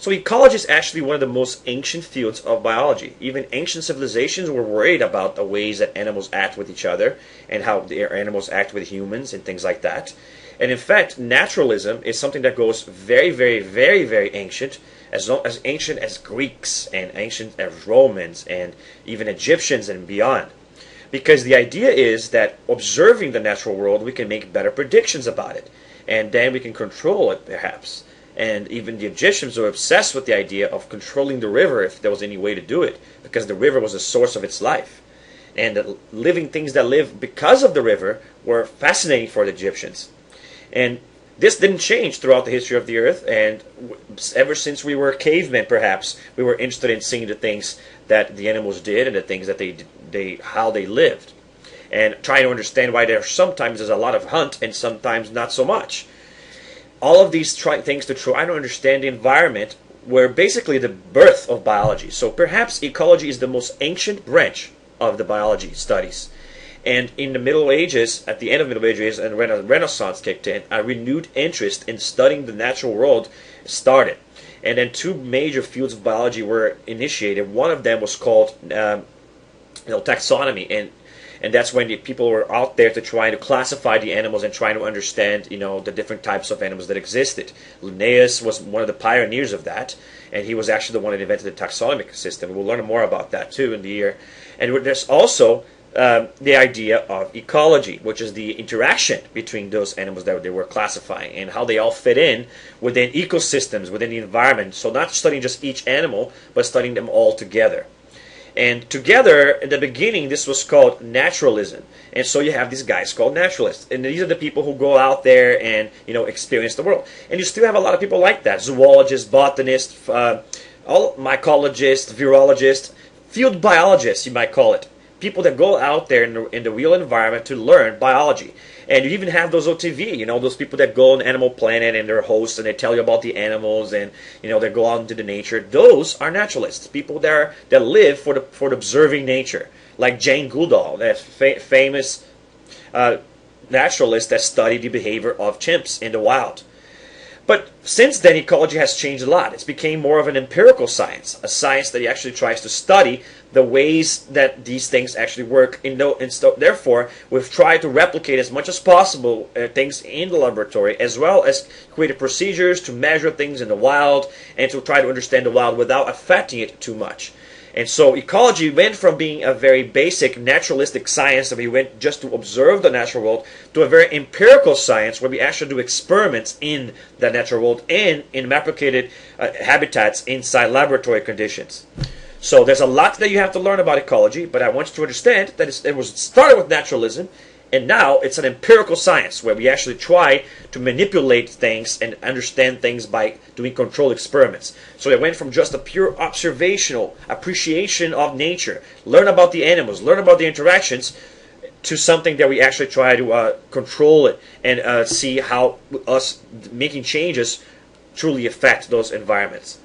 So ecology is actually one of the most ancient fields of biology. Even ancient civilizations were worried about the ways that animals act with each other and how the animals act with humans and things like that. And in fact, naturalism is something that goes very, very, very, very ancient, as long, as ancient as Greeks and ancient as Romans and even Egyptians and beyond. Because the idea is that observing the natural world, we can make better predictions about it, and then we can control it, perhaps and even the Egyptians were obsessed with the idea of controlling the river if there was any way to do it, because the river was the source of its life. And the living things that live because of the river were fascinating for the Egyptians. And this didn't change throughout the history of the earth, and ever since we were cavemen, perhaps we were interested in seeing the things that the animals did and the things that they they how they lived, and trying to understand why there sometimes is a lot of hunt and sometimes not so much all of these try, things to try to understand the environment were basically the birth of biology. So perhaps ecology is the most ancient branch of the biology studies. And in the Middle Ages, at the end of the Middle Ages, and the Renaissance kicked in, a renewed interest in studying the natural world started. And then two major fields of biology were initiated. One of them was called um, you know, taxonomy, and and that's when the people were out there to try to classify the animals and trying to understand, you know, the different types of animals that existed. Linnaeus was one of the pioneers of that, and he was actually the one that invented the taxonomic system. We'll learn more about that too in the year. And there's also um, the idea of ecology, which is the interaction between those animals that they were classifying and how they all fit in within ecosystems, within the environment. So not studying just each animal, but studying them all together. And together, in the beginning, this was called naturalism. And so you have these guys called naturalists. And these are the people who go out there and, you know, experience the world. And you still have a lot of people like that. Zoologists, botanists, uh, all mycologists, virologists, field biologists, you might call it. People that go out there in the, in the real environment to learn biology. And you even have those OTV, you know, those people that go on Animal Planet and they're hosts and they tell you about the animals and you know they go out into the nature. Those are naturalists, people that are, that live for the for the observing nature, like Jane Goodall, that fa- famous uh, naturalist that studied the behavior of chimps in the wild. But since then, ecology has changed a lot. It's became more of an empirical science, a science that actually tries to study the ways that these things actually work. In the, and so, therefore, we've tried to replicate as much as possible uh, things in the laboratory, as well as create procedures to measure things in the wild and to try to understand the wild without affecting it too much. And so ecology went from being a very basic naturalistic science that we went just to observe the natural world to a very empirical science where we actually do experiments in the natural world and in replicated uh, habitats inside laboratory conditions. So there's a lot that you have to learn about ecology, but I want you to understand that it was started with naturalism, and now it's an empirical science where we actually try to manipulate things and understand things by doing controlled experiments. So it went from just a pure observational appreciation of nature, learn about the animals, learn about the interactions, to something that we actually try to uh, control it and uh, see how us making changes truly affect those environments.